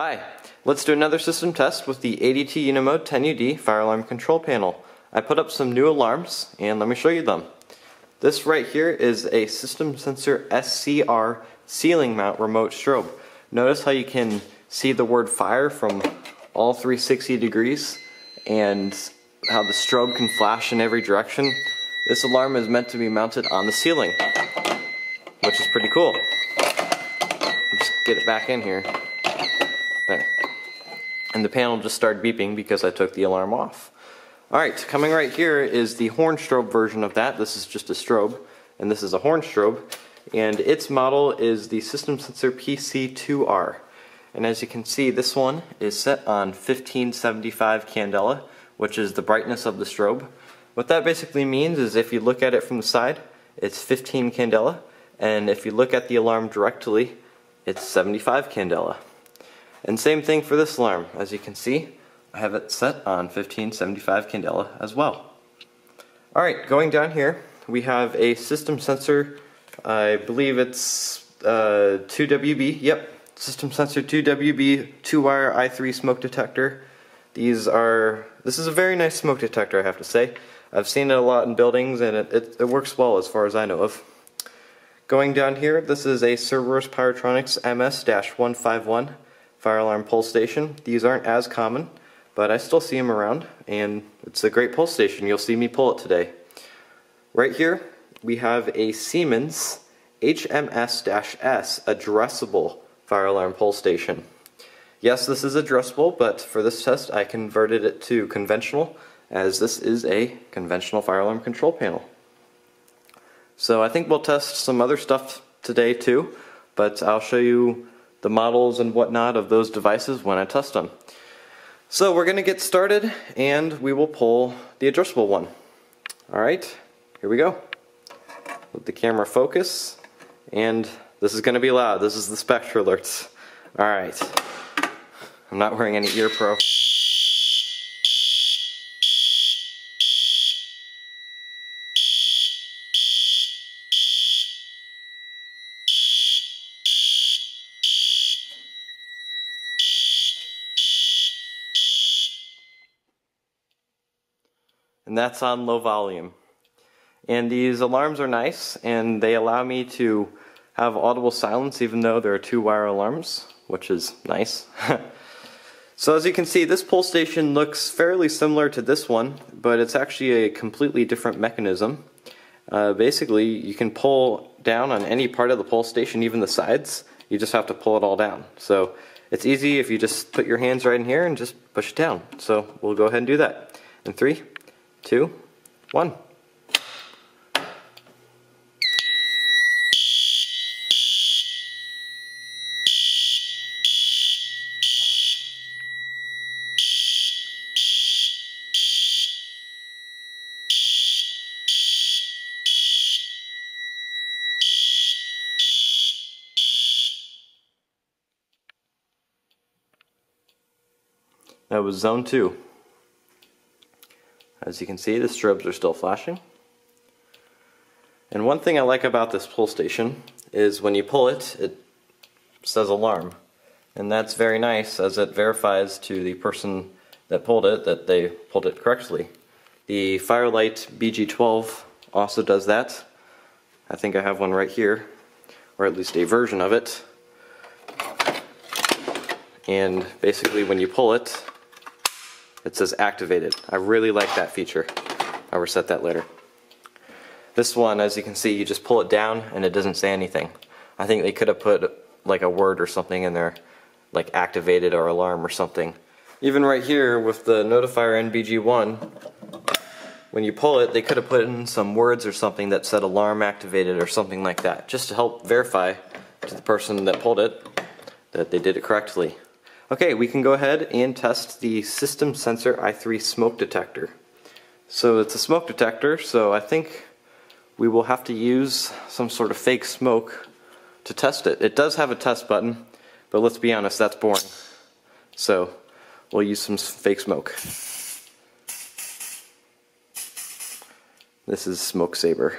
Hi, let's do another system test with the ADT Unimode 10UD fire alarm control panel. I put up some new alarms and let me show you them. This right here is a system sensor SCR ceiling mount remote strobe. Notice how you can see the word fire from all 360 degrees and how the strobe can flash in every direction. This alarm is meant to be mounted on the ceiling, which is pretty cool. Just get it back in here. And the panel just started beeping because I took the alarm off. Alright, coming right here is the horn strobe version of that. This is just a strobe, and this is a horn strobe. And its model is the System Sensor PC2R. And as you can see, this one is set on 1575 candela, which is the brightness of the strobe. What that basically means is if you look at it from the side, it's 15 candela, and if you look at the alarm directly, it's 75 candela. And same thing for this alarm. As you can see, I have it set on 1575 candela as well. Alright, going down here, we have a system sensor. I believe it's uh, 2WB. Yep, system sensor 2WB, two-wire i3 smoke detector. These are, this is a very nice smoke detector, I have to say. I've seen it a lot in buildings and it, it, it works well as far as I know of. Going down here, this is a Cerberus Pyrotronics MS-151 fire alarm pull station. These aren't as common, but I still see them around, and it's a great pull station. You'll see me pull it today. Right here, we have a Siemens HMS-S addressable fire alarm pull station. Yes, this is addressable, but for this test I converted it to conventional, as this is a conventional fire alarm control panel. So I think we'll test some other stuff today too, but I'll show you the models and whatnot of those devices when I test them. So we're going to get started and we will pull the addressable one. Alright, here we go. Let the camera focus and this is going to be loud. This is the SpectrAlerts. Alright, I'm not wearing any ear pro. That's on low volume. And these alarms are nice, and they allow me to have audible silence even though there are two wire alarms, which is nice. so as you can see, this pull station looks fairly similar to this one, but it's actually a completely different mechanism. Uh, basically, you can pull down on any part of the pull station, even the sides. You just have to pull it all down. So it's easy if you just put your hands right in here and just push it down. So we'll go ahead and do that. In three, two, one. That was zone two. As you can see, the strobes are still flashing. And one thing I like about this pull station is when you pull it, it says alarm. And that's very nice as it verifies to the person that pulled it that they pulled it correctly. The Fire-Lite BG12 also does that. I think I have one right here, or at least a version of it. And basically when you pull it, it says activated. I really like that feature. I'll reset that later. This one, as you can see, you just pull it down and it doesn't say anything. I think they could have put like a word or something in there, like activated or alarm or something. Even right here with the notifier NBG1, when you pull it, they could have put in some words or something that said alarm activated or something like that, just to help verify to the person that pulled it that they did it correctly. Okay, we can go ahead and test the System Sensor i3 smoke detector. So it's a smoke detector, so I think we will have to use some sort of fake smoke to test it. It does have a test button, but let's be honest, that's boring. So we'll use some fake smoke. This is Smoke Saber.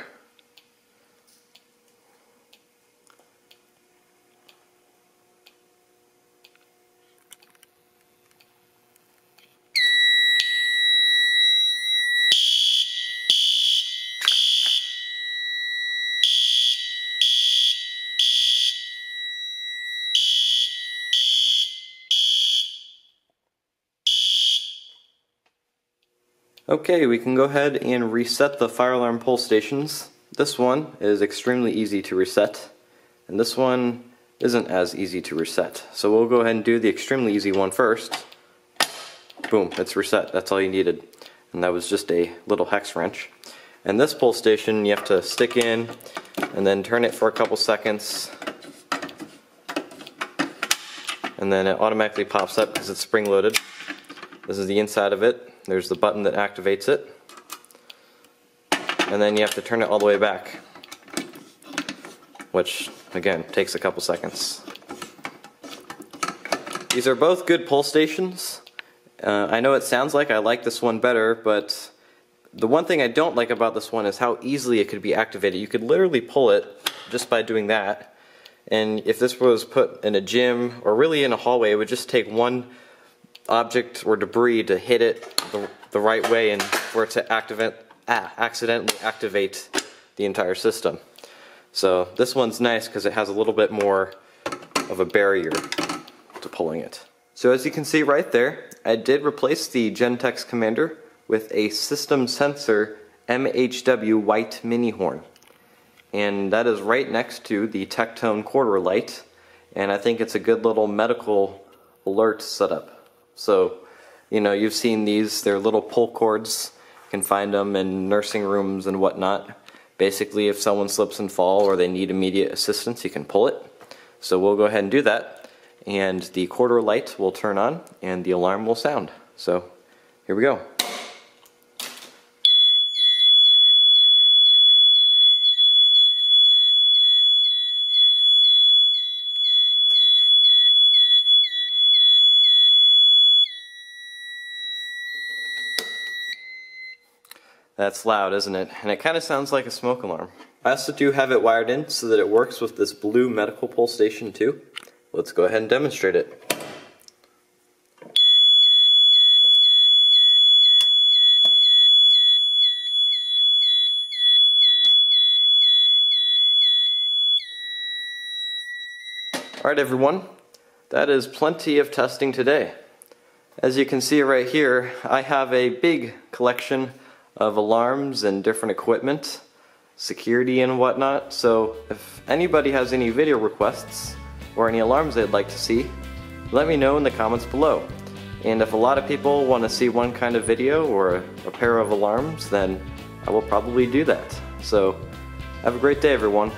Okay, we can go ahead and reset the fire alarm pull stations. This one is extremely easy to reset, and this one isn't as easy to reset. So we'll go ahead and do the extremely easy one first. Boom, it's reset, that's all you needed. And that was just a little hex wrench. And this pull station you have to stick in and then turn it for a couple seconds and then it automatically pops up because it's spring loaded. This is the inside of it. There's the button that activates it. And then you have to turn it all the way back, which again takes a couple seconds. These are both good pull stations. Uh, I know it sounds like I like this one better, but the one thing I don't like about this one is how easily it could be activated. You could literally pull it just by doing that. And if this was put in a gym or really in a hallway, it would just take one object or debris to hit it the, the right way and for it to activate, ah, accidentally activate the entire system. So this one's nice because it has a little bit more of a barrier to pulling it. So as you can see right there, I did replace the Gentex Commander with a System Sensor MHW white mini horn. And that is right next to the TekTone quarter light. And I think it's a good little medical alert setup. So, you know, you've seen these, they're little pull cords. You can find them in nursing rooms and whatnot. Basically, if someone slips and fall or they need immediate assistance, you can pull it. So we'll go ahead and do that. And the quarter light will turn on and the alarm will sound. So here we go. That's loud, isn't it? And it kind of sounds like a smoke alarm. I also do have it wired in so that it works with this blue medical pull station too. Let's go ahead and demonstrate it. Alright everyone, that is plenty of testing today. As you can see right here, I have a big collection of alarms and different equipment, security and whatnot. So if anybody has any video requests or any alarms they'd like to see, let me know in the comments below. And if a lot of people want to see one kind of video or a, pair of alarms, then I will probably do that. So have a great day everyone.